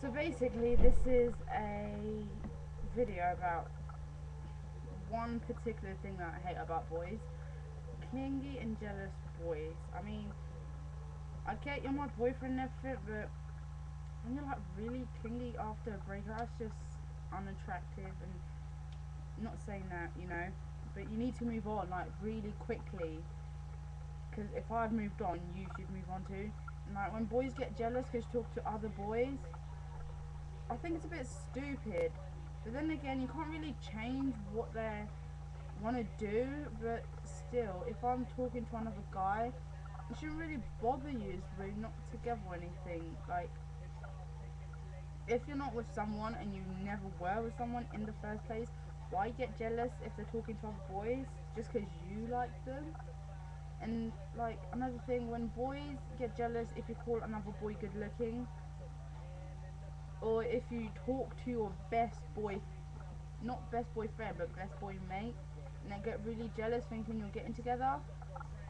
So basically, this is a video about one particular thing that I hate about boys. Clingy and jealous boys. I mean, I get you're my boyfriend and everything, but when you're like really clingy after a breakup, that's just unattractive and not saying that, you know, but you need to move on like really quickly. Because if I've moved on, you should move on too. And, like when boys get jealous because you talk to other boys, I think it's a bit stupid. But then again, you can't really change what they want to do. But still, if I'm talking to another guy, it shouldn't really bother you. We're not together or anything. Like, if you're not with someone and you never were with someone in the first place, why get jealous if they're talking to other boys just because you like them? And like another thing, when boys get jealous if you call another boy good looking, or if you talk to your best boy, not best boyfriend, but best boy mate, and they get really jealous thinking you're getting together,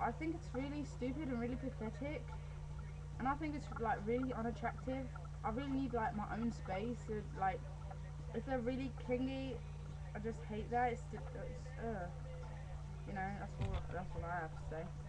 I think it's really stupid and really pathetic. And I think it's like really unattractive. I really need like my own space. And, like, if they're really clingy, I just hate that. It's, it's uh, you know, that's all. That's all I have to say.